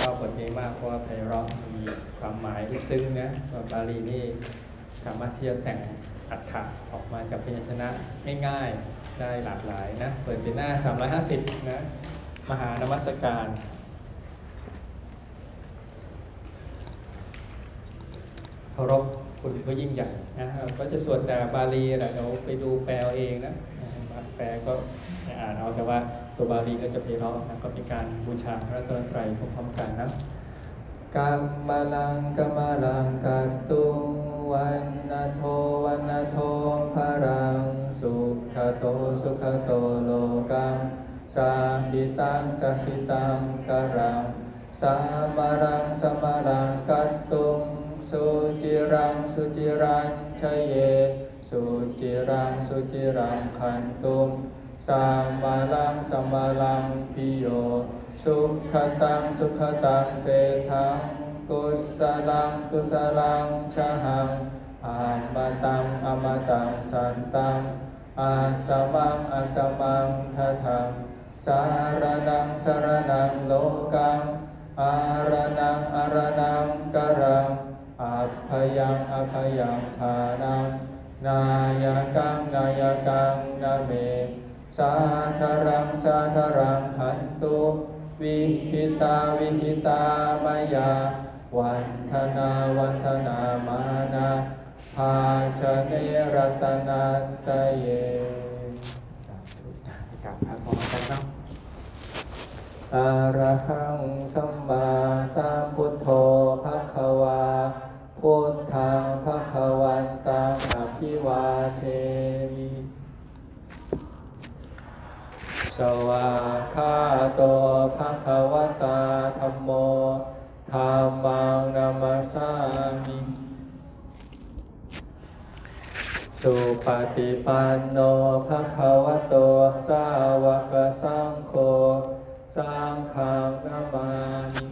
ชอบบทนี้มากเพราะว่าไพเราะมีความหมายที่ซึ้งนะว่าบาลีนี่สามารถที่จะแต่งอัฏฐะออกมาจากพยัญชนะง่ายๆได้หลากหลายนะเปิดเป็นหน้า 350 นะ มหานมัสการเคารพคุณก็ยิ่งใหญ่นะก็จะสวดแต่บาลีแหละเดี๋ยวไปดูแปลเองนะแปลก็อ่านเอาแต่ว่า ตัวบาลีก็จะเพเราะนะก็เป็นการบูชาพระตนตรพร้อมๆกันนะกัมมาลังกัมมาลังกัตตุวันนาโทวันนาโทภารังสุขโตสุขโตโลกังสาหิตังสาหิตังกรังสามารังสมารังกัตตุงสุจิรังสุจิรังชัยเย สุจิรังสุจิรังขันตุม สัมมาลังสัมมาลังพิโยสุขตังสุขตังเศทังกุสลังกุสลังชะหังอามาตังอามาตังสันตังอาสมังอาสมังทัทังสารนังสารนังโลกังอารนังอารนังกรังอัพยังอภยังทานังนายกังนายกังนาเม สาธารังสาธารังหันตุวิหิตาวิหิตามายา วันธนาวันธนามานาภาชเนรัตนาตเยสาธุกับพระพรกันเนาะอระหังสัมมาสัมพุทโธภะคะวาพุทธังภะคะวนตังอภิวาเทมิ สวาคาโตภะคะวะตาธรรมโมธัมมังนามาสามิสุปฏิปันโนภะคะวะโตสาวกสังโฆสังฆังนามามิ